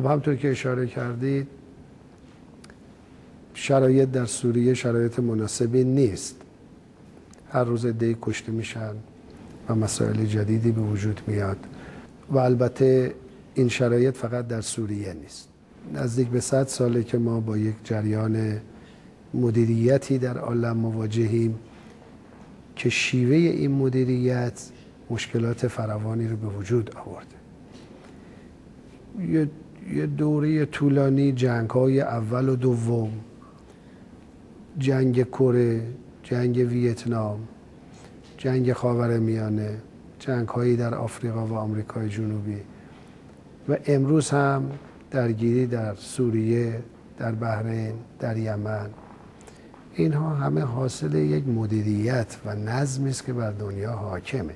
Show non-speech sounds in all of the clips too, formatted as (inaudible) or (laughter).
خب همطور که اشاره کردید شرایط در سوریه شرایط مناسبی نیست. هر روز دی کشته میشن و مسائل جدیدی به وجود میاد و البته این شرایط فقط در سوریه نیست. نزدیک به صد ساله که ما با یک جریان مدیریتی در عالم مواجهیم که شیوه این مدیریت مشکلات فراوانی رو به وجود آورده. یه دوره طولانی جنگ های اول و دوم. جنگ کره جنگ ویتنام جنگ خاور میانه جنگ هایی در آفریقا و آمریکای جنوبی. و امروز هم درگیری در سوریه در بحرین در یمن. اینها همه حاصل یک مدیریت و نظمی است که بر دنیا حاکمه.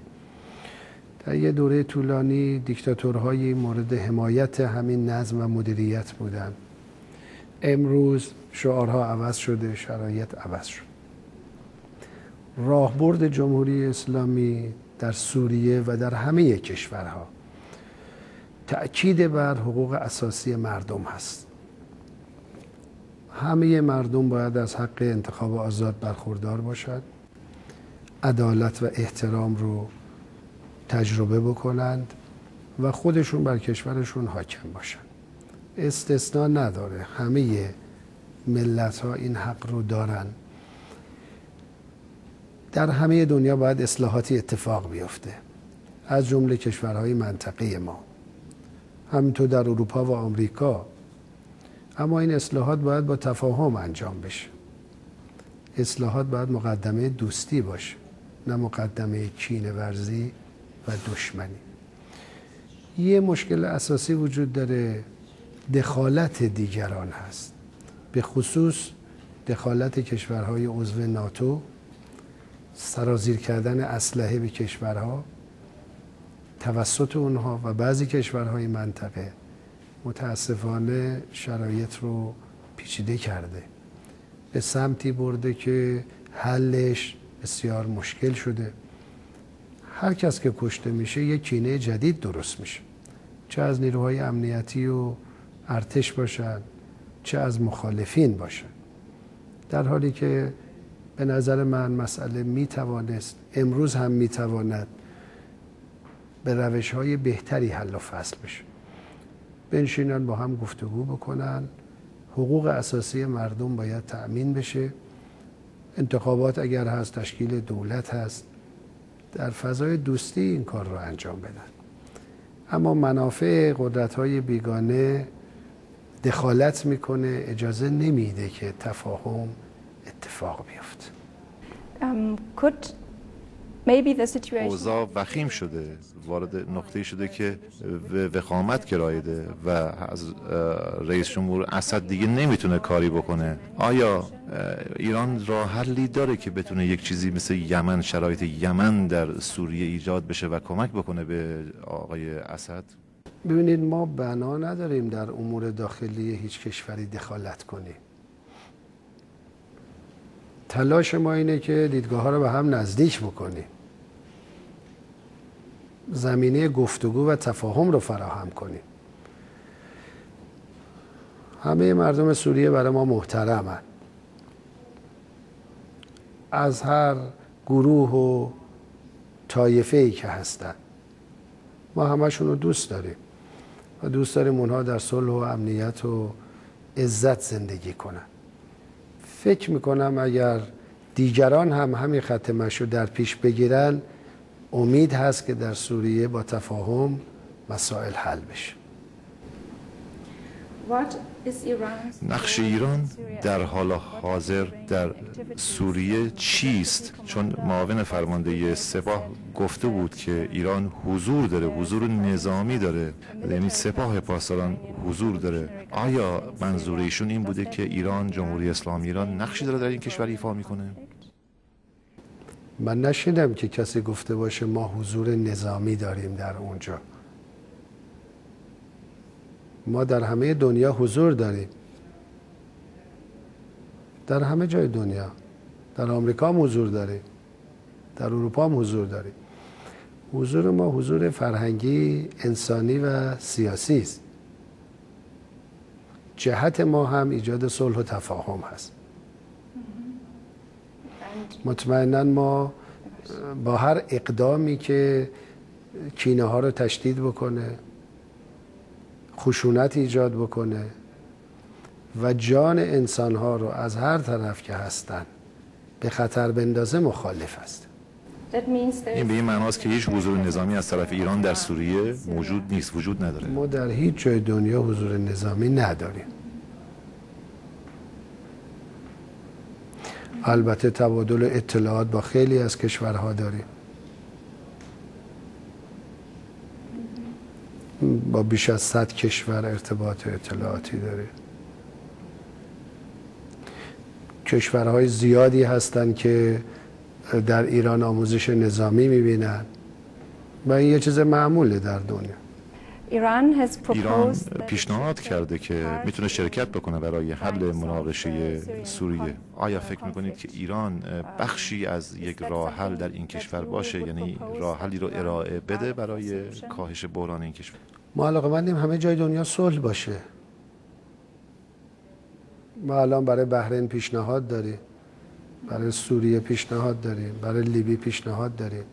در یه دوره طولانی دیکتاتورهایی مورد حمایت همین نظم و مدیریت بودن. امروز شعارها عوض شده شرایط عوض شد. راهبرد جمهوری اسلامی در سوریه و در همه کشورها تأکید بر حقوق اساسی مردم هست. همه مردم باید از حق انتخاب آزاد برخوردار باشد. عدالت و احترام رو تجربه بکنند و خودشون بر کشورشون حاکم باشند استثنا نداره. همه ملت ها این حق رو دارن. در همه دنیا باید اصلاحاتی اتفاق بیفته. از جمله کشورهای منطقه ما. همینطور در اروپا و آمریکا. اما این اصلاحات باید با تفاهم انجام بشه. اصلاحات باید مقدمه دوستی باشه نه مقدمه کینه ورزی و دشمنی. یه مشکل اساسی وجود داره دخالت دیگران هست. به خصوص دخالت کشورهای عضو ناتو سرازیر کردن اسلحه به کشورها توسط اونها و بعضی کشورهای منطقه متاسفانه شرایط رو پیچیده کرده. به سمتی برده که حلش بسیار مشکل شده. هر کس که کشته میشه یک کینه جدید درست میشه. چه از نیروهای امنیتی و ارتش باشد چه از مخالفین باشد در حالی که به نظر من مسئله می‌توانست امروز هم می‌تواند به روش های بهتری حل و فصل بشه. بنشینن با هم گفتگو بکنن. حقوق اساسی مردم باید تأمین بشه. انتخابات اگر هست تشکیل دولت هست. در فضای دوستی این کار رو انجام بدن. اما منافع قدرت های بیگانه دخالت می‌کنه اجازه نمیده که تفاهم اتفاق بیفته. um, اوضاع وخیم شده وارد نقطه شده که وخامت گرایده و از رئیس جمهور اسد دیگه نمی‌تونه کاری بکنه. آیا ایران راه حلی داره که بتونه یک چیزی مثل یمن شرایط یمن در سوریه ایجاد بشه و کمک بکنه به آقای اسد؟ ببینید ما بنا نداریم در امور داخلی هیچ کشوری دخالت کنیم. تلاش ما اینه که دیدگاه ها رو به هم نزدیک بکنیم. زمینه گفتگو و تفاهم رو فراهم کنیم. همه مردم سوریه برای ما محترمن. از هر گروه و طایفه ای که هستن. ما همشون رو دوست داریم و دوست داریم اونها در صلح و امنیت و عزت زندگی کنن. فکر می‌کنم اگر دیگران هم همین خط مشو در پیش بگیرن امید هست که در سوریه با تفاهم مسائل حل بشه نقش ایران در حال حاضر در سوریه چیست؟ چون معاون فرمانده سپاه گفته بود که ایران حضور داره حضور نظامی داره یعنی سپاه پاسداران حضور داره آیا منظور ایشون این بوده که ایران جمهوری اسلامی ایران نقشی داره در این کشور ایفا می‌کنه؟ من نشیدم که کسی گفته باشه ما حضور نظامی داریم در اونجا. ما در همه دنیا حضور داریم. در همه جای دنیا. در آمریکا هم حضور داریم. در اروپا هم حضور داریم. حضور ما حضور فرهنگی انسانی و سیاسی است. جهت ما هم ایجاد صلح و تفاهم هست. مطمئنا ما با هر اقدامی که کینه ها رو تشدید بکنه خشونت ایجاد بکنه و جان انسان ها رو از هر طرف که هستن به خطر بندازه مخالف است. این به این معناست که هیچ حضور نظامی از طرف ایران در سوریه موجود نیست وجود نداره. ما در هیچ جای دنیا حضور نظامی نداریم. البته تبادل اطلاعات با خیلی از کشورها داریم. با بیش از صد کشور ارتباط اطلاعاتی داریم. کشورهای زیادی هستند که در ایران آموزش نظامی می‌بینن. و این یه چیز معموله در دنیا. ایران پیشنهاد کرده که می‌تونه شرکت بکنه برای حل مناقشه سوریه. آیا فکر می‌کنید که ایران بخشی از یک راه حل در این کشور باشه؟ یعنی راه حلی رو ارائه بده برای کاهش بحران این کشور. ما علاقه مندیم همه جای دنیا صلح باشه. ما الان برای بحرین پیشنهاد داریم. برای سوریه پیشنهاد داریم. برای لیبی پیشنهاد داریم.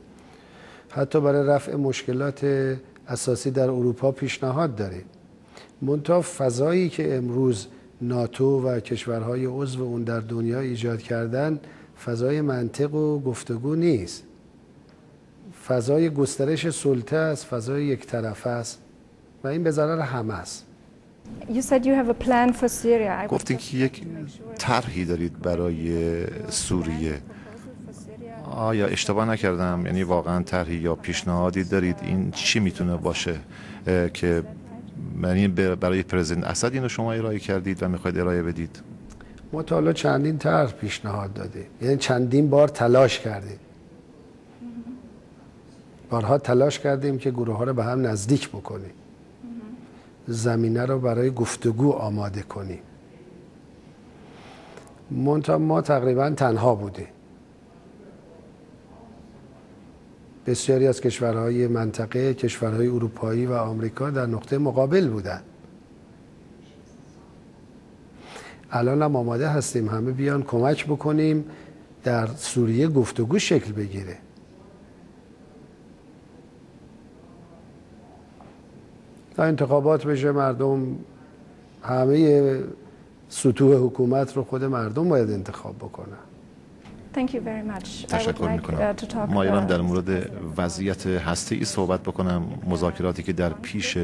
حتی برای رفع مشکلات اساسی در اروپا پیشنهاد داریم منتها فضایی که امروز ناتو و کشورهای عضو اون در دنیا ایجاد کردن فضای منطق و گفتگو نیست. فضای گسترش سلطه است فضای یک طرفه است و این به ضرر همه است. گفتین که یک طرحی دارید برای سوریه. آیا اشتباه نکردم؟ یعنی واقعا طرحی یا پیشنهادی دارید؟ این چی می‌تونه باشه؟ که یعنی برای پرزیدنت اسد اینو شما ارائه کردید و می‌خواید ارائه بدید؟ ما تا حالا چندین طرح پیشنهاد دادیم. یعنی چندین بار تلاش کردیم. بارها تلاش کردیم که گروه ها رو به هم نزدیک بکنیم. زمینه رو برای گفتگو آماده کنیم. منتها ما تقریبا تنها بودیم. بسیاری از کشورهای منطقه کشورهای اروپایی و آمریکا در نقطه مقابل بودند. الان هم آماده هستیم همه بیان کمک بکنیم در سوریه گفتگو شکل بگیره. تا انتخابات بشه مردم همه سطوح حکومت رو خود مردم باید انتخاب بکنن. تشکر می‌کنم. مایلم در مورد وضعیت هسته ای صحبت بکنم. مذاکراتی که در پیش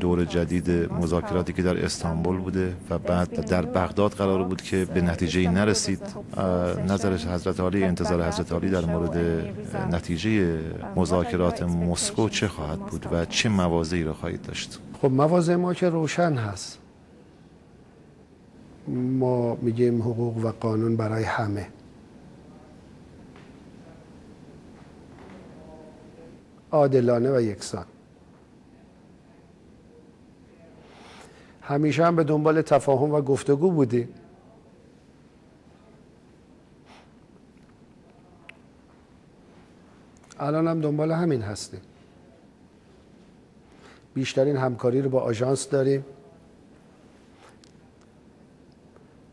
دور جدید مذاکراتی که در استانبول بوده و بعد در بغداد قرار بود که به نتیجه نرسید. نظر حضرت عالی انتظار حضرت عالی در مورد نتیجه مذاکرات مسکو چه خواهد بود و چه موازی را خواهید داشت؟ خب مواضع ما که روشن هست. ما میگیم حقوق و قانون برای همه. عادلانه و یکسان. همیشه هم به دنبال تفاهم و گفتگو بودیم الان هم دنبال همین هستیم بیشترین همکاری رو با آژانس داریم.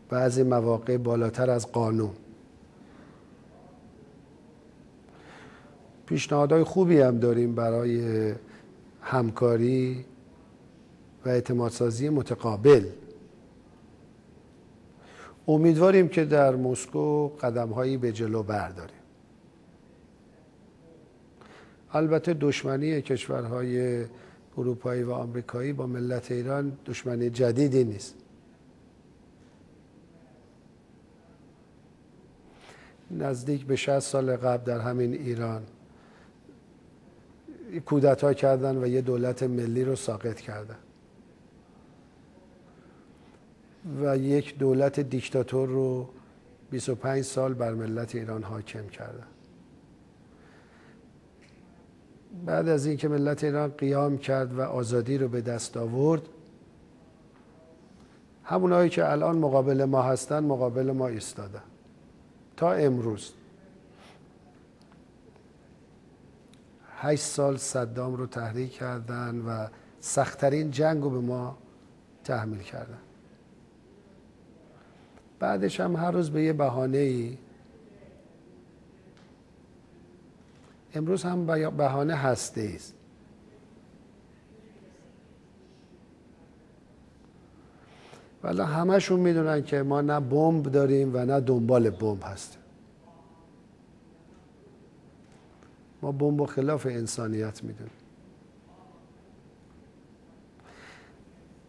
بعضی مواقع بالاتر از قانون. پیشنهادهای خوبی هم داریم برای همکاری و اعتمادسازی متقابل. امیدواریم که در مسکو قدمهایی به جلو برداریم. البته دشمنی کشورهای اروپایی و آمریکایی با ملت ایران دشمنی جدیدی نیست. نزدیک به 60 سال قبل در همین ایران کودتا کردن و یه دولت ملی رو ساقط کردن. و یک دولت دیکتاتور رو 25 سال بر ملت ایران حاکم کردن. بعد از اینکه ملت ایران قیام کرد و آزادی رو به دست آورد همونایی که الان مقابل ما هستن مقابل ما ایستادن. تا امروز. هشت سال صدام رو تحریک کردن و سختترین جنگ رو به ما تحمیل کردن. بعدش هم هر روز به یه بهانه ای امروز هم بهانه هسته است ولی همشون می‌دونن که ما نه بمب داریم و نه دنبال بمب هستیم. ما بمب و خلاف انسانیت می‌دونیم.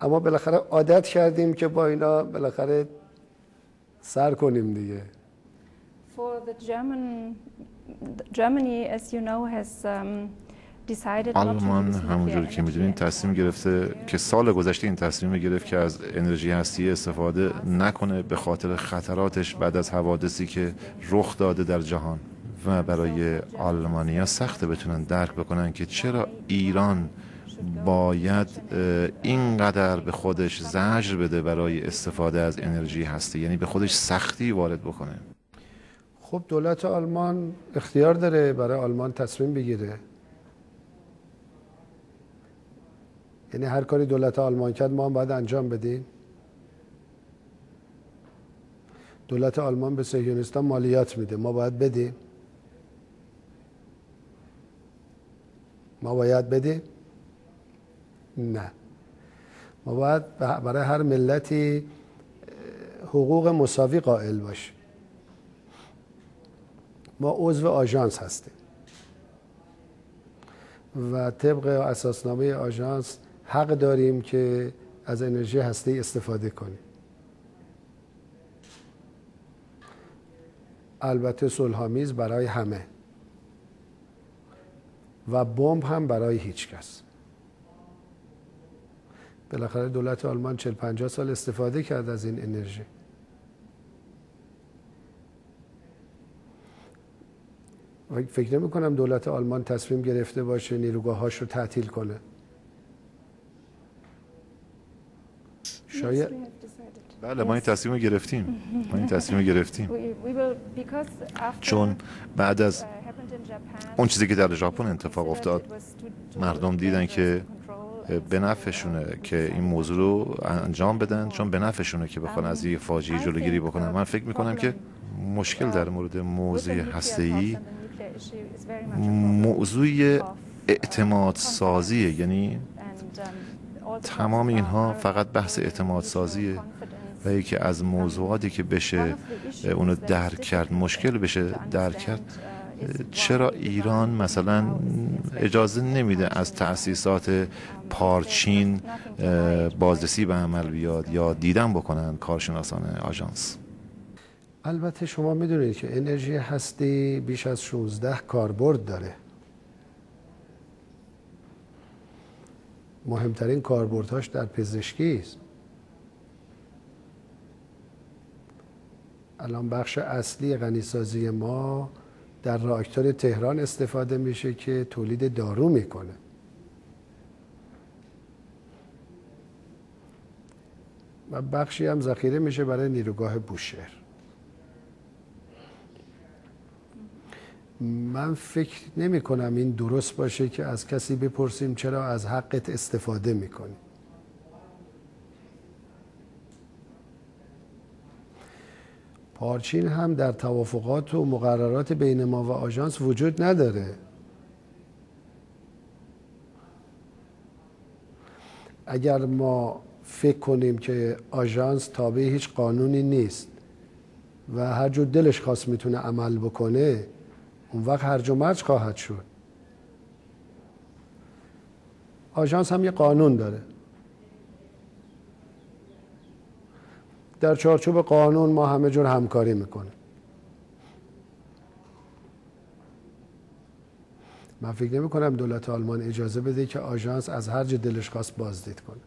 اما بالاخره عادت کردیم که با اینا بالاخره سر کنیم دیگه. For the German, Germany, as you know, has um, آلمان همونجور که می‌دونین تصمیم گرفته که سال گذشته این تصمیم گرفت که از انرژی هستی استفاده نکنه به خاطر خطراتش بعد از حوادثی که رخ داده در جهان. و برای آلمانیا سخته بتونن درک بکنن که چرا ایران باید اینقدر به خودش زجر بده برای استفاده از انرژی هستی. یعنی به خودش سختی وارد بکنه. خب دولت آلمان اختیار داره برای آلمان تصمیم بگیره. یعنی هر کاری دولت آلمان کرد ما هم باید انجام بدیم. دولت آلمان به سهیونیستان مالیات میده ما باید بدیم. باید بدیم؟ نه. ما باید برای هر ملتی حقوق مساوی قائل باشیم. ما عضو آژانس هستیم. و طبق اساسنامه آژانس حق داریم که از انرژی هسته استفاده کنیم. البته صلحآمیز برای همه. و بمب هم برای هیچ کس. بالاخره دولت آلمان 40 50 سال استفاده کرد از این انرژی. و فکر نمی کنم دولت آلمان تصمیم گرفته باشه نیروگاهاش رو تعطیل کنه. شاید بله ما این تصمیم گرفتیم. ما این تصمیم گرفتیم. چون بعد از اون چیزی که در ژاپن اتفاق افتاد مردم دیدن که به نفعشونه که این موضوع رو انجام بدن چون به نفعشونه که بخوان از این فاجعه جلوگیری بکنن. من فکر می‌کنم که مشکل در مورد موضوع هسته‌ای موضوع اعتماد سازیه. یعنی تمام اینها فقط بحث اعتماد سازیه و یکی از موضوعاتی که بشه اونو درک کرد مشکل بشه درک کرد. چرا ایران مثلا اجازه نمیده از تأسیسات پارچین بازرسی به عمل بیاد یا دیدن بکنن کارشناسان آژانس؟ البته شما می‌دونید که انرژی هستی بیش از 16 کاربرد داره. مهمترین کاربردهاش در پزشکی است. الان بخش اصلی غنیسازی ما در راکتور تهران استفاده میشه که تولید دارو می‌کنه. و بخشی هم ذخیره میشه برای نیروگاه بوشهر. من فکر نمی کنم این درست باشه که از کسی بپرسیم چرا از حقت استفاده می‌کنی. پارچین هم در توافقات و مقررات بین ما و آژانس وجود نداره. اگر ما فکر کنیم که آژانس تابع هیچ قانونی نیست و هر جور دلش خواست می‌تونه عمل بکنه اون وقت هرج و مرج خواهد شد. آژانس هم یه قانون داره. در چارچوب قانون ما همه جور همکاری می‌کنیم من فکر نمی کنم دولت آلمان اجازه بده که آژانس از هر جا دلش خواست بازدید کنه.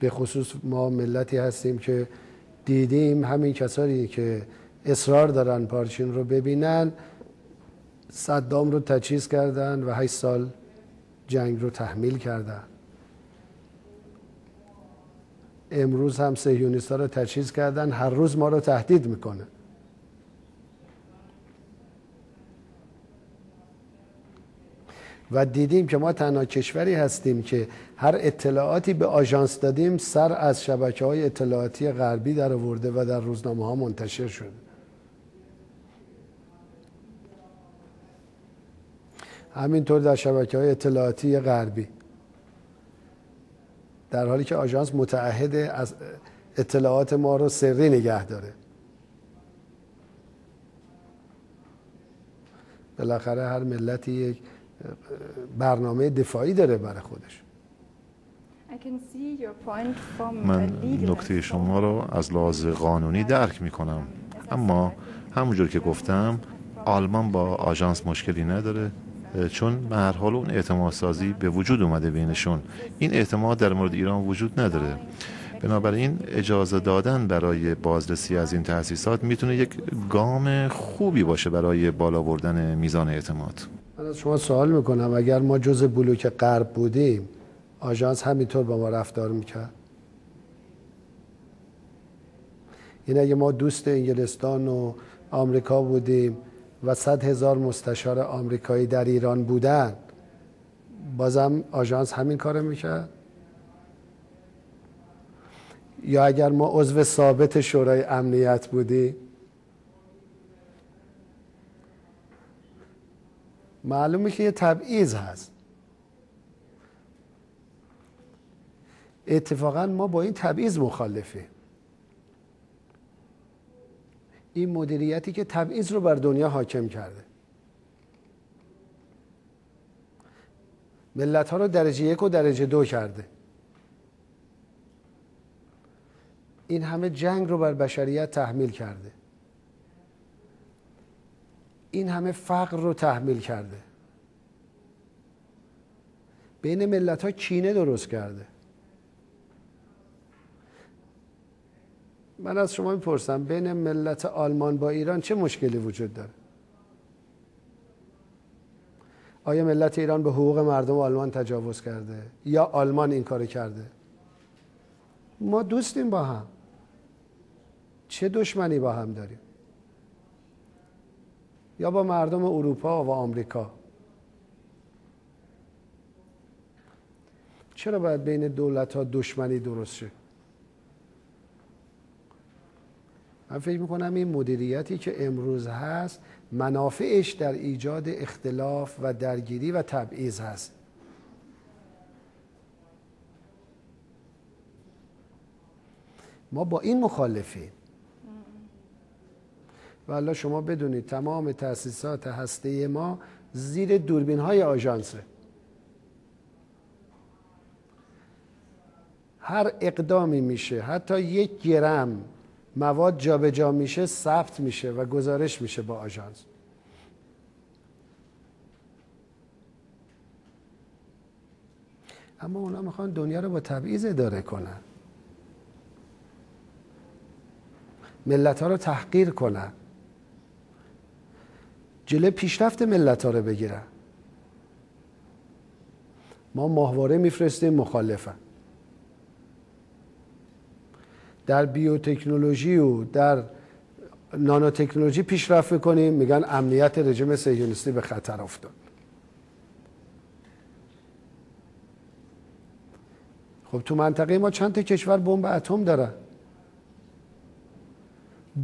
به خصوص ما ملتی هستیم که دیدیم همین کسانی که اصرار دارن پارچین رو ببینن صدام رو تجهیز کردن و 8 سال جنگ رو تحمیل کردن. امروز هم سهیونیست ها رو تجهیز کردن هر روز ما رو تهدید می‌کنه. و دیدیم که ما تنها کشوری هستیم که هر اطلاعاتی به آژانس دادیم سر از شبکه های اطلاعاتی غربی در آورده و در روزنامه ها منتشر شده. همینطور در شبکه های اطلاعاتی غربی. در حالی که آژانس متعهد از اطلاعات ما رو سری نگه داره. بالاخره هر ملتی یک برنامه دفاعی داره برای خودش. من نکته شما رو از لحاظ قانونی درک می کنم اما همونجور که گفتم آلمان با آژانس مشکلی نداره. چون به هر حال اون اعتماد سازی به وجود اومده بینشون. این اعتماد در مورد ایران وجود نداره. بنابراین اجازه دادن برای بازرسی از این تأسیسات می‌تونه یک گام خوبی باشه برای بالا بردن میزان اعتماد. من از شما سوال می‌کنم اگر ما جز بلوک غرب بودیم آژانس همینطور با ما رفتار می‌کرد؟ این اگه ما دوست انگلستان و آمریکا بودیم و صد هزار مستشار آمریکایی در ایران بودن بازم آژانس همین کارو می‌کرد؟ یا اگر ما عضو ثابت شورای امنیت بودیم؟ معلومه که یه تبعیض هست. اتفاقا ما با این تبعیض مخالفیم. این مدیریتی که تبعیض رو بر دنیا حاکم کرده. ملت ها رو درجه یک و درجه دو کرده. این همه جنگ رو بر بشریت تحمیل کرده. این همه فقر رو تحمیل کرده. بین ملت ها کینه درست کرده. من از شما می‌پرسم بین ملت آلمان با ایران چه مشکلی وجود داره؟ آیا ملت ایران به حقوق مردم آلمان تجاوز کرده؟ یا آلمان این کار کرده؟ ما دوستیم با هم. چه دشمنی با هم داریم؟ یا با مردم اروپا و آمریکا؟ چرا باید بین دولت ها دشمنی درست شه؟ من فکر می‌کنم این مدیریتی که امروز هست منافعش در ایجاد اختلاف و درگیری و تبعیض هست. ما با این مخالفیم. و شما بدونید تمام تأسیسات هسته ما زیر دوربین های آژانسه. هر اقدامی میشه حتی یک گرم مواد جابجا جا میشه ثبت میشه و گزارش میشه با آژانس. اما اونا می‌خوان دنیا رو با تبعیض اداره کنن. ملت ها رو تحقیر کنن. جلو پیشرفت ملت ها رو بگیرن. ما ماهواره میفرستیم مخالفن. در بیوتکنولوژی و در نانوتکنولوژی پیشرفت می‌کنیم. میگن امنیت رژیم صهیونیستی به خطر افتاد. خب تو منطقه ما چند تا کشور بمب اتم دارن؟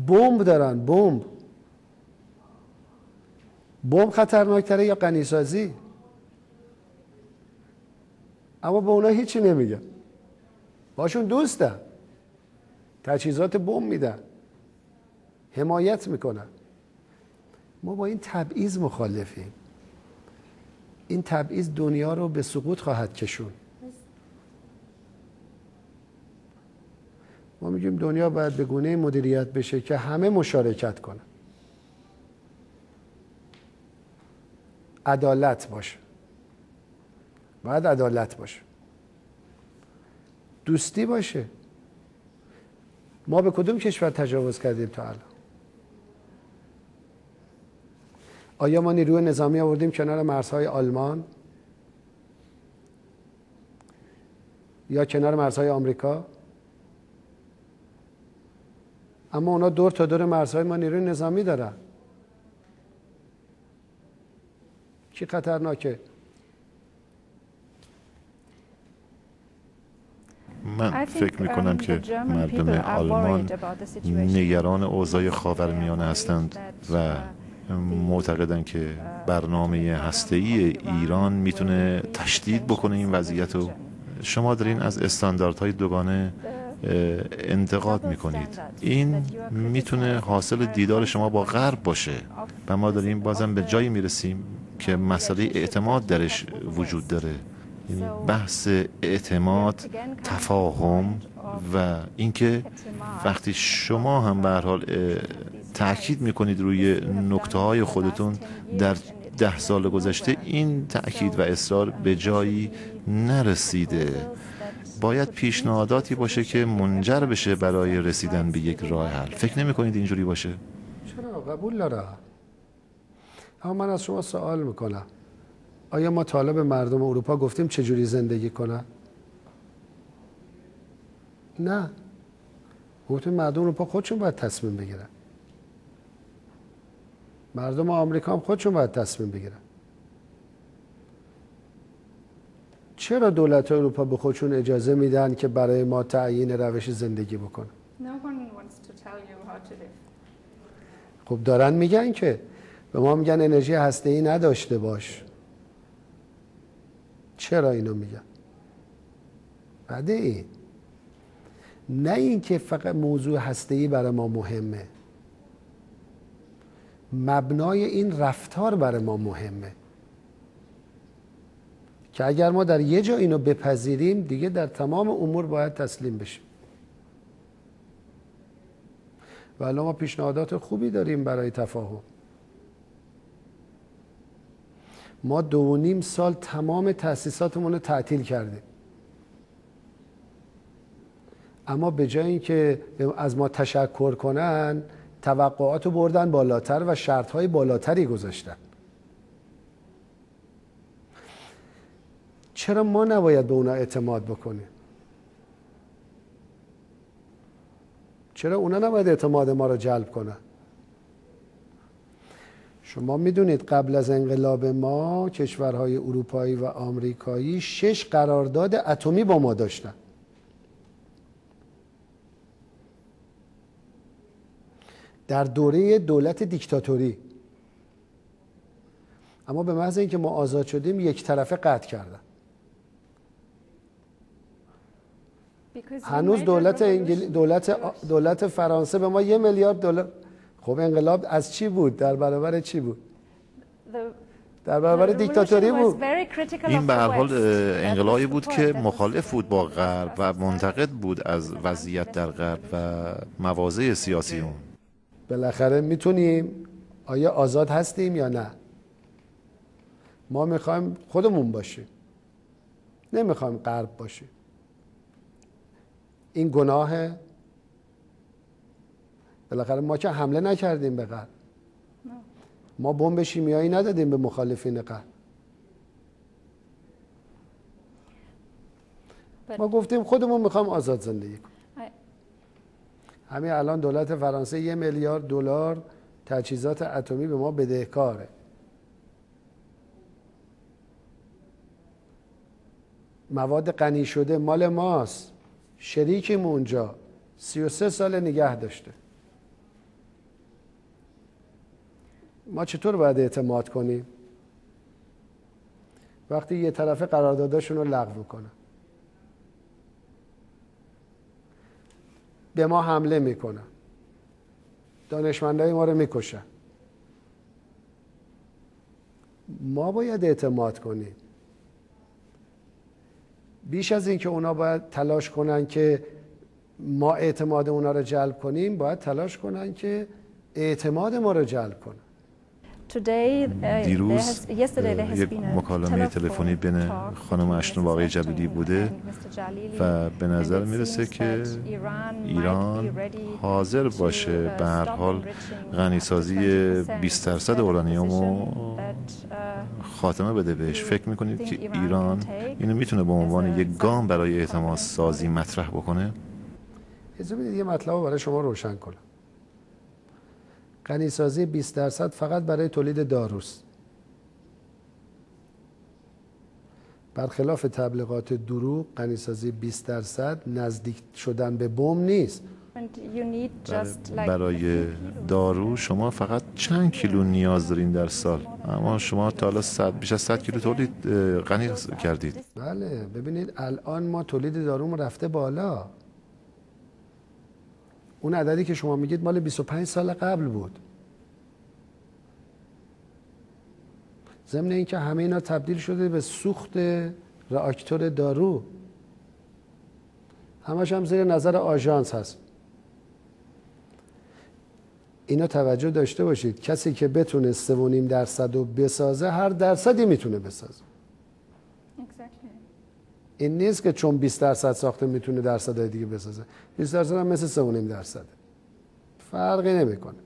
بمب دارن بمب. بمب خطرناکتره یا قنیسازی اما به اونا هیچی نمیگن. باشون دوستن تجهیزات بم میدن. حمایت می‌کنن. ما با این تبعیض مخالفیم. این تبعیض دنیا رو به سقوط خواهد کشون. ما میگیم دنیا باید به گونه مدیریت بشه که همه مشارکت کنن. عدالت باشه. باید عدالت باشه. دوستی باشه. ما به کدوم کشور تجاوز کردیم تا الان؟ آیا ما نیروی نظامی آوردیم کنار مرزهای آلمان؟ یا کنار مرزهای آمریکا؟ اما اونا دور تا دور مرزهای ما نیروی نظامی دارن. کی خطرناکه؟ من فکر می کنم um, که مردم آلمان نگران اوضاع خاورمیانه هستند و معتقدن که برنامه هسته‌ای ایران می‌تونه تشدید بکنه این وضعیت رو. شما دارین از استانداردهای دوگانه انتقاد می‌کنید. این می‌تونه حاصل دیدار شما با غرب باشه. و ما داریم بازم به جایی می‌رسیم که مسئله اعتماد درش وجود داره. بحث اعتماد تفاهم و اینکه وقتی شما هم به حال تاکید می‌کنید روی نکته های خودتون در ده سال گذشته این تاکید و اصرار به جایی نرسیده. باید پیشنهاداتی باشه که منجر بشه برای رسیدن به یک راه حل. فکر نمی کنید اینجوری باشه؟ چرا؟ قبول داره اما من از شما سوال می‌کنم. آیا ما طالب مردم اروپا گفتیم چجوری زندگی کنن؟ نه. گفتیم مردم اروپا خودشون باید تصمیم بگیرن. مردم آمریکا هم خودشون باید تصمیم بگیرن. چرا دولت اروپا به خودشون اجازه میدن که برای ما تعیین روش زندگی بکنن؟ خب دارن میگن که به ما میگن انرژی هسته نداشته باش. چرا اینو میگن بعد این نه اینکه فقط موضوع هسته برای ما مهمه. مبنای این رفتار برای ما مهمه. که اگر ما در یه جا اینو بپذیریم دیگه در تمام امور باید تسلیم بشیم. و ما پیشنهادات خوبی داریم برای تفاهم. ما دو و نیم سال تمام تأسیساتمون رو تعطیل کردیم. اما به جای اینکه از ما تشکر کنن توقعات رو بردن بالاتر و شرط های بالاتری گذاشتن. چرا ما نباید به اونا اعتماد بکنیم؟ چرا اونا نباید اعتماد ما رو جلب کنن؟ شما می‌دونید قبل از انقلاب ما کشورهای اروپایی و آمریکایی شش قرارداد اتمی با ما داشتن. در دوره دولت دیکتاتوری. اما به محض اینکه ما آزاد شدیم یک طرفه قطع کردن. هنوز دولت انگل... دولت دولت فرانسه به ما یه میلیارد دلار خب انقلاب از چی بود در برابر چی بود در برابر دیکتاتوری بود این به هر حال انقلابی بود که مخالف بود با غرب و منتقد بود از وضعیت در غرب و مواضع سیاسی اون بالاخره می‌تونیم آیا آزاد هستیم یا نه ما می‌خوایم خودمون باشیم نمی‌خوایم غرب باشیم این گناهه بالاخره ما که حمله نکردیم به غرب ما بمب شیمیایی ندادیم به مخالفین غرب ما گفتیم خودمون می‌خوام آزاد زندگی کنیم. همین الان دولت فرانسه یه میلیارد دلار تجهیزات اتمی به ما بدهکاره. مواد غنی شده مال ماست. شریکیم اونجا. سی و سه سال نگه داشته. ما چطور باید اعتماد کنیم؟ وقتی یه طرف قرارداداشون رو لغو کنن به ما حمله می‌کنن دانشمندای ما رو می‌کشن ما باید اعتماد کنیم. بیش از اینکه اونا باید تلاش کنن که ما اعتماد اونا رو جلب کنیم باید تلاش کنن که اعتماد ما رو جلب کنن. دیروز یک مکالمه تلفنی بین خانم اشنو و آقای جلیلی بوده و به نظر می‌رسه که ایران حاضر باشه به هر حال غنیسازی 20 درصد اورانیوم رو uh, خاتمه بده بهش. فکر می‌کنید که ایران اینو می‌تونه به عنوان یک گام برای اعتماد سازی مطرح بکنه؟ اجازه یه مطلب برای شما روشن کنم. غنیسازی 20 درصد فقط برای تولید داروست. برخلاف تبلیغات دروغ غنیسازی 20 درصد نزدیک شدن به بم نیست. برای دارو شما فقط چند کیلو نیاز دارین در سال؟ اما شما تا حالا بیش از 100 کیلو تولید غنی کردید. بله ببینید الان ما تولید داروم رفته بالا. اون عددی که شما میگید مال 25 سال قبل بود. ضمن اینکه همه اینا تبدیل شده به سوخت راکتور دارو. همش هم زیر نظر آژانس هست. اینا توجه داشته باشید. کسی که بتونه سه و نیم درصد رو بسازه هر درصدی می‌تونه بسازه. این نیست که چون 20 درصد ساخته می‌تونه درصد دیگه بسازه. 20 درصد هم مثل سه و نیم درصده. فرقی نمی‌کنه.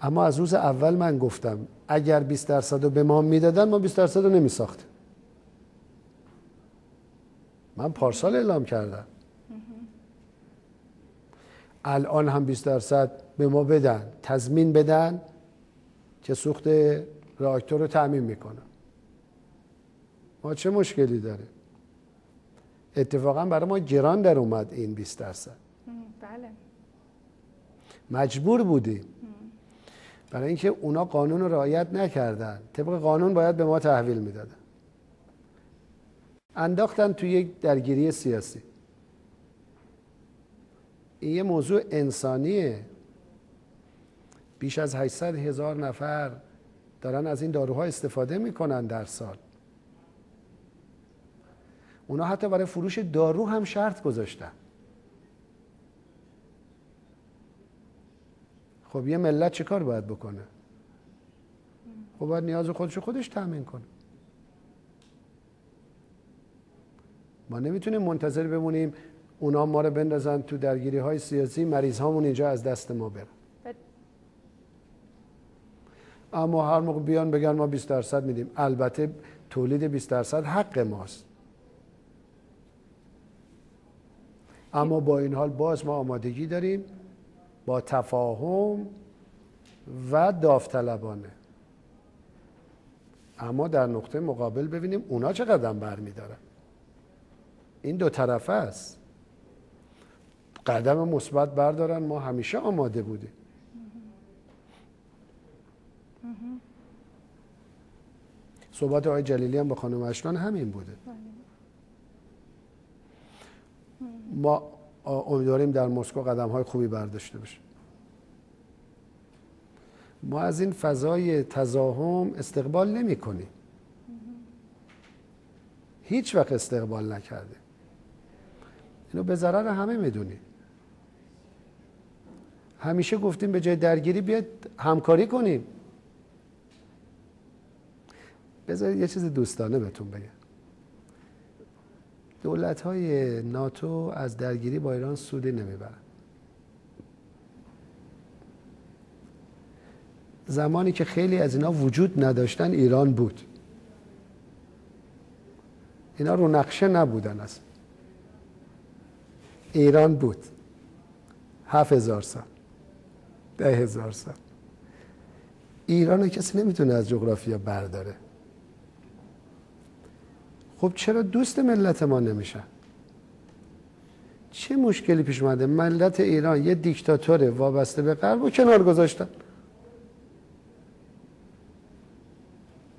اما از روز اول من گفتم اگر 20 درصد رو به ما می‌دادن ما 20 درصد رو نمیساختیم. من پارسال اعلام کردم. الان هم 20 درصد به ما بدن تضمین بدن که سوخت راکتور رو تعمین می‌کنم ما چه مشکلی داره؟ اتفاقا برای ما گران در اومد این 20 درصد. بله. مجبور بودیم. برای اینکه اونا قانون رو رعایت نکردن. طبق قانون باید به ما تحویل می‌دادن. انداختن توی یک درگیری سیاسی. این یه موضوع انسانیه. بیش از 800 هزار نفر دارن از این داروها استفاده می‌کنن در سال. اونا حتی برای فروش دارو هم شرط گذاشتن. خب یه ملت چه کار باید بکنه؟ خب باید نیاز خودشو خودش تأمین کنه. ما نمی‌تونیم منتظر بمونیم اونا ما رو بندازن تو درگیری های سیاسی مریض هامون اینجا از دست ما برن. اما هر موقع بیان بگن ما 20 درصد میدیم. البته تولید 20 درصد حق ماست. اما با این حال باز ما آمادگی داریم با تفاهم و داوطلبانه. اما در نقطه مقابل ببینیم اونا چه قدم برمیدارن. این دو طرفه است. قدم مثبت بردارن. ما همیشه آماده بودیم. صحبت آقای جلیلی هم با خانم اشنان همین بوده. ما امیدواریم در مسکو قدم های خوبی برداشته بشه ما از این فضای تزاهم استقبال نمی کنیم هیچ وقت استقبال نکرده اینو به ضرر همه می‌دونیم. همیشه گفتیم به جای درگیری بیاد همکاری کنیم. بذارید یه چیز دوستانه بهتون بگم. دولت های ناتو از درگیری با ایران سودی نمی‌برن. زمانی که خیلی از اینا وجود نداشتن ایران بود. اینا رو نقشه نبودن از ایران بود. هفت هزار سال. ده هزار سال. ایران کسی نمی‌تونه از جغرافیا برداره. خب چرا دوست ملت ما نمیشن؟ چه مشکلی پیش اومده؟ ملت ایران یه دیکتاتور وابسته به غرب و کنار گذاشتن.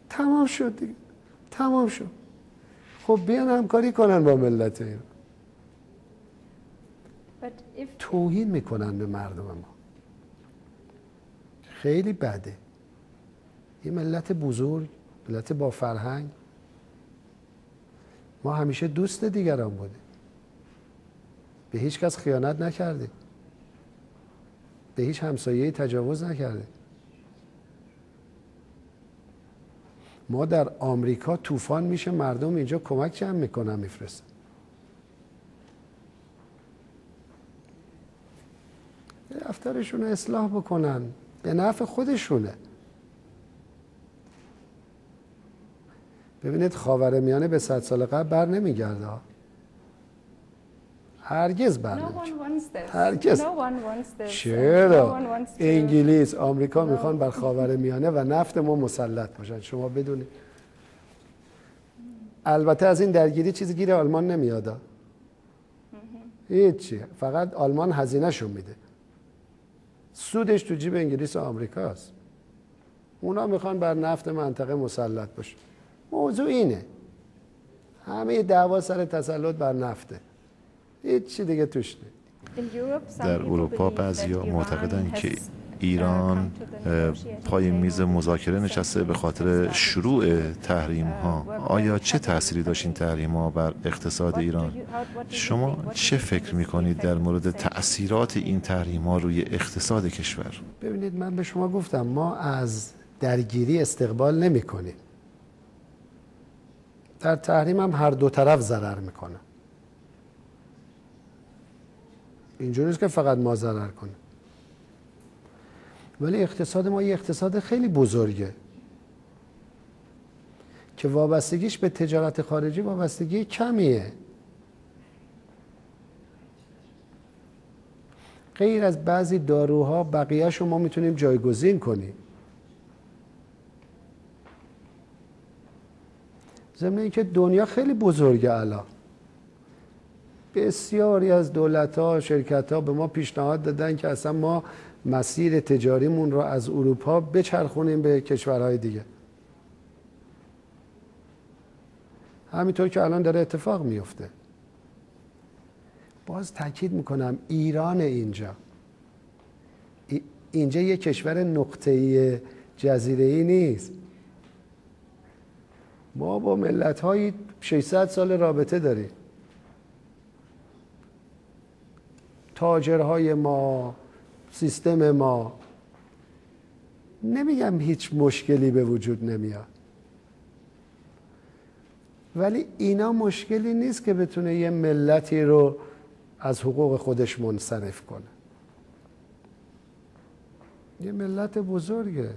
تمام شد دیگه. تمام شد. خب بیان همکاری کنن با ملت ایران. توهین می‌کنن به مردم ما. خیلی بده. یه ملت بزرگ ملت با فرهنگ. ما همیشه دوست دیگران بودیم. به هیچ کس خیانت نکردیم. به هیچ همسایه تجاوز نکردیم. ما در آمریکا طوفان میشه مردم اینجا کمک جمع می‌کنن میفرستن. دفترشون رو اصلاح بکنن. به نفع خودشونه. ببینید خاور میانه به صد سال قبل بر نمیگرده. هرگز بر هرگز. چرا؟ انگلیس آمریکا می‌خوان بر خاور میانه و نفت ما مسلط باشن. شما بدونید. البته از این درگیری چیزی گیر آلمان نمیاد. هیچی. فقط آلمان هزینهشون میده. سودش تو جیب انگلیس و آمریکاست. اونا می‌خوان بر نفت منطقه مسلط باشه موضوع اینه. همه دعوا سر تسلط بر نفته. هیچ چی دیگه توش در اروپا بعضیا معتقدن که ایران پای میز مذاکره نشسته به خاطر شروع تحریم ها آیا چه تأثیری داشت این تحریم ها بر اقتصاد ایران؟ شما چه فکر می‌کنید در مورد تأثیرات این تحریم ها روی اقتصاد کشور؟ ببینید من به شما گفتم ما از درگیری استقبال نمی کنیم در تحریم هم هر دو طرف ضرر می‌کنه. اینجوری که فقط ما ضرر کنیم. ولی اقتصاد ما یه اقتصاد خیلی بزرگه. که وابستگیش به تجارت خارجی وابستگی کمیه. غیر از بعضی داروها بقیه ما می‌تونیم جایگزین کنیم. ضمن اینکه دنیا خیلی بزرگه الان. بسیاری از دولت ها شرکت ها به ما پیشنهاد دادن که اصلا ما مسیر تجاریمون رو از اروپا بچرخونیم به کشورهای دیگه. همینطور که الان داره اتفاق میفته باز تاکید می‌کنم ایران اینجا. اینجا یه کشور نقطه‌ای جزیره ای نیست. ما با ملت های 600 سال رابطه داریم. تاجرهای ما سیستم ما. نمیگم هیچ مشکلی به وجود نمیاد. ولی اینا مشکلی نیست که بتونه یه ملتی رو از حقوق خودش منصرف کنه. یه ملت بزرگه.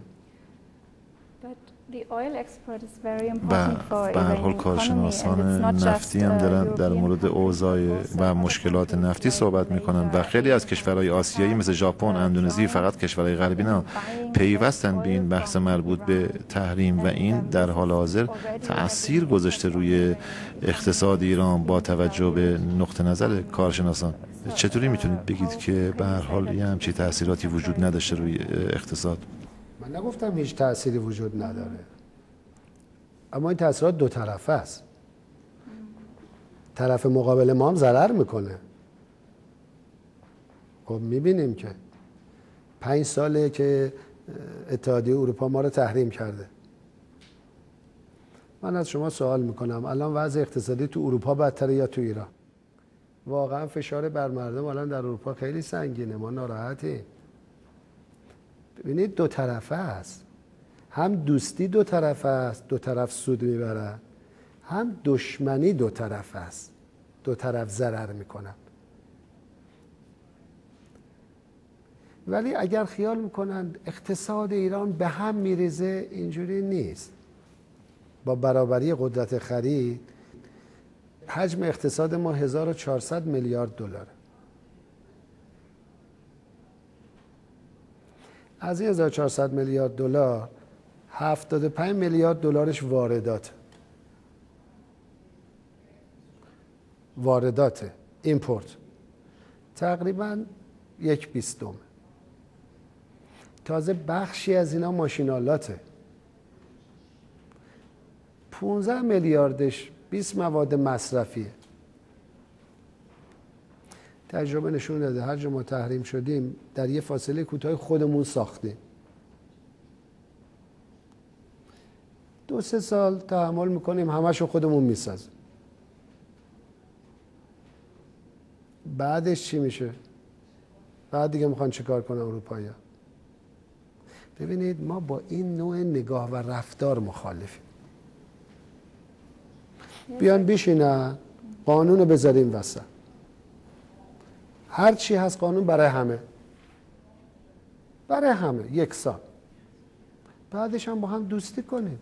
به هر حال کارشناسان نفتی هم دارن uh, در مورد اوضاع و مشکلات نفتی صحبت می‌کنن و خیلی از کشورهای آسیایی مثل ژاپن، اندونزی فقط کشورهای غربی نه. پیوستن به این بحث مربوط به تحریم و این در حال حاضر تاثیر گذاشته روی اقتصاد ایران با توجه به نقطه نظر کارشناسان. چطوری می‌تونید بگید که به هر حال یه همچی تاثیراتی وجود نداشته روی اقتصاد؟ من نگفتم هیچ تأثیری وجود نداره. اما این تأثیرات دو طرفه است. طرف مقابل ما هم ضرر می‌کنه. خب می‌بینیم که پنج ساله که اتحادیه اروپا ما رو تحریم کرده. من از شما سوال می‌کنم. الان وضع اقتصادی تو اروپا بدتره یا تو ایران؟ واقعا فشار بر مردم الان در اروپا خیلی سنگینه. ما ناراحتیم. ببینید دو طرفه است. هم دوستی دو طرف است دو طرف سود می‌برن هم دشمنی دو طرف است. دو طرف ضرر می‌کنن. ولی اگر خیال می‌کنند اقتصاد ایران به هم میریزه اینجوری نیست. با برابری قدرت خرید حجم اقتصاد ما 1400 میلیارد دلار از این 1400 میلیارد دلار 75 میلیارد دلارش واردات. واردات ایمپورت. تقریبا یک بیستم. تازه بخشی از اینا ماشینالاته 15 میلیاردش 20 مواد مصرفیه. تجربه نشون داده. هر جا ما تحریم شدیم در یه فاصله کوتاه خودمون ساختیم. دو سه سال تحمل می‌کنیم همشو خودمون می‌سازیم. بعدش چی میشه؟ بعد دیگه می‌خوان چیکار کنن اروپایی ببینید ما با این نوع نگاه و رفتار مخالفیم. بیان بشینن قانون بذاریم وسط. هر چی هست قانون برای همه. برای همه یک سال. بعدش هم با هم دوستی کنیم.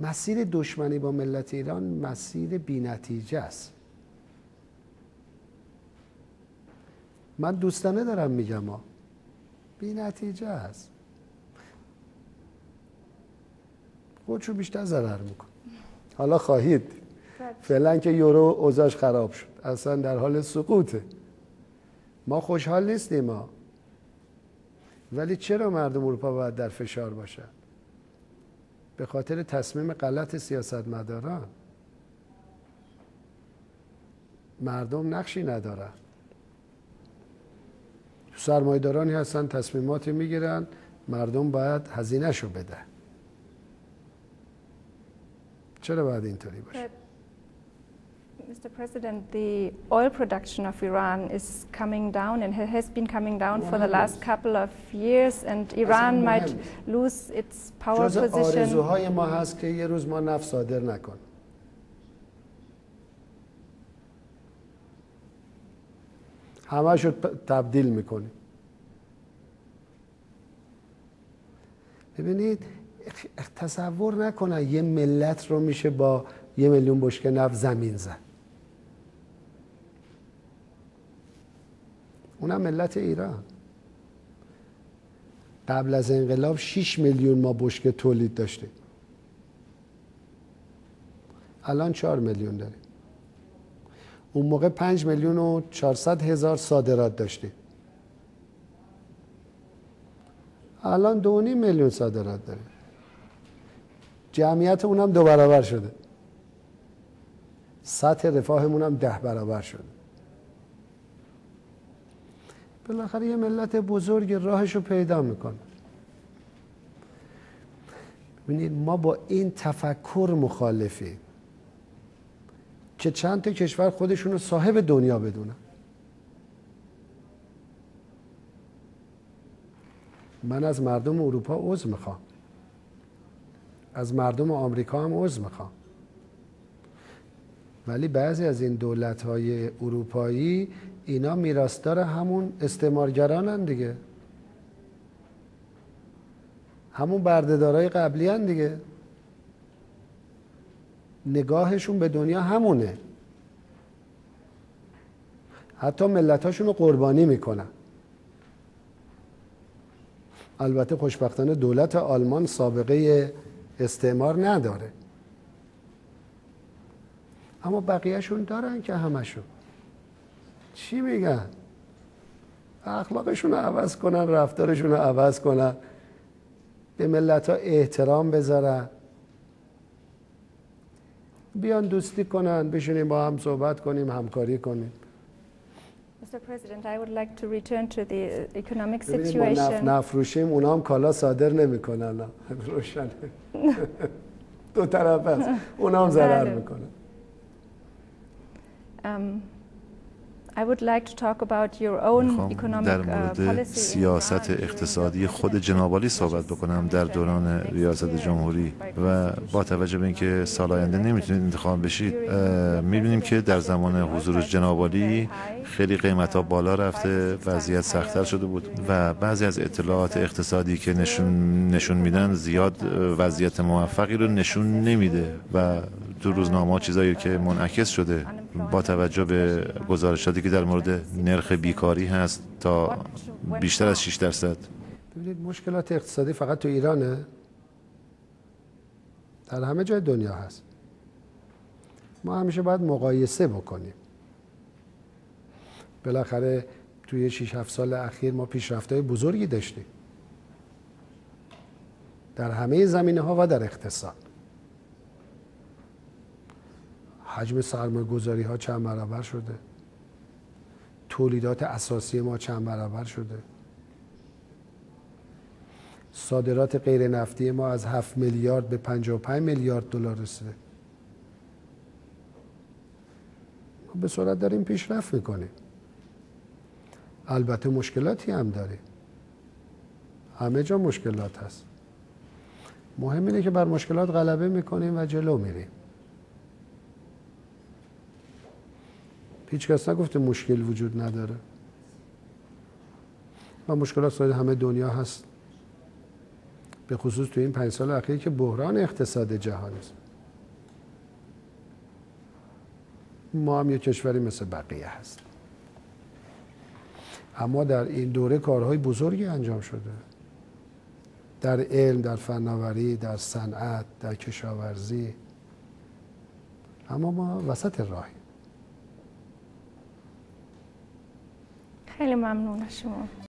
مسیر دشمنی با ملت ایران مسیر بینتیجه است. من دوستانه دارم میگم بی نتیجه است. خودشو بیشتر ضرر میکن حالا خواهید. فعلا که یورو اوضاعش خراب شد. اصلا در حال سقوطه. ما خوشحال نیستیم ما ولی چرا مردم اروپا باید در فشار باشن؟ به خاطر تصمیم غلط سیاستمداران. مردم نقشی ندارن. سرمایدارانی هستن تصمیماتی می‌گیرن. مردم باید هزینه شو بده چرا باید اینطوری باشه؟ Mr. President, the oil production of Iran is coming down and has been coming down for the last couple of years and Iran might lose its power position. آرزوهای ما هست که یه روز ما نفت صادر نکن. همه شد تبدیل می‌کنیم ببینید تصور نکنن یه ملت رو میشه با یه میلیون بشکه نفت زمین زد اونم ملت ایران. قبل از انقلاب 6 میلیون ما بشکه تولید داشتیم. الان 4 میلیون داریم. اون موقع 5 میلیون و 400 هزار صادرات داشتیم. الان دو میلیون صادرات داریم. جمعیت اونم دو برابر شده. سطح رفاهمون هم ده برابر شده. بالاخره یه ملت بزرگ راهش رو پیدا می‌کنه. ببینید ما با این تفکر مخالفیم که چند تا کشور خودشون رو صاحب دنیا بدونن. من از مردم اروپا عضو می‌خوام. از مردم آمریکا هم عضو می‌خوام. ولی بعضی از این دولت های اروپایی اینا میراستار همون استعمارگرانن دیگه. همون بردهدارای قبلی هن دیگه. نگاهشون به دنیا همونه. حتی ملتاشون رو قربانی می‌کنن. البته خوشبختانه دولت آلمان سابقه استعمار نداره. اما بقیهشون دارن که همشون چی میگن؟ اخلاقشون رو عوض کنن رفتارشون رو عوض کنن. به ملت ها احترام بذارن. بیان دوستی کنن بشینیم با هم صحبت کنیم همکاری کنیم. Mr. President, I would like to return to the economic situation. ما نفروشیم اونا هم کالا صادر نمی‌کنن. روشن. (laughs) دو طرف هست اونا هم ضرر می‌کنن. I would like to talk about your own economic در مورد سیاست اقتصادی خود جنابالی صحبت بکنم در دوران ریاست جمهوری. و با توجه به اینکه سال آینده نمی‌تونید انتخاب بشید می‌بینیم که در زمان حضور جنابالی خیلی قیمت ها بالا رفته وضعیت سختتر شده بود و بعضی از اطلاعات اقتصادی که نشون نشون میدن زیاد وضعیت موفقی رو نشون نمیده و تو روزنامه چیزایی که منعکس شده. با توجه به گزارشاتی که در مورد نرخ بیکاری هست تا بیشتر از 6 درصد. ببینید مشکلات اقتصادی فقط تو ایرانه. در همه جای دنیا هست. ما همیشه باید مقایسه بکنیم. بالاخره توی 6 7 سال اخیر ما پیشرفت‌های بزرگی داشتیم. در همه زمینه ها و در اقتصاد. حجم سرمایه گذاری ها چند برابر شده؟ تولیدات اساسی ما چند برابر شده؟ صادرات غیر نفتی ما از 7 میلیارد به 55 میلیارد دلار رسیده. ما به سرعت داریم پیشرفت می‌کنیم. البته مشکلاتی هم داریم. همه جا مشکلات هست. مهم اینه که بر مشکلات غلبه می‌کنیم و جلو میریم. هیچ کس نگفته مشکل وجود نداره. و مشکلات ساید همه دنیا هست. به خصوص تو این پنج سال اخیر که بحران اقتصاد جهانی است. ما هم یه کشوری مثل بقیه هست. اما در این دوره کارهای بزرگی انجام شده. در علم، در فناوری، در صنعت، در کشاورزی. اما ما وسط راهیم. حالي ممنونة شموم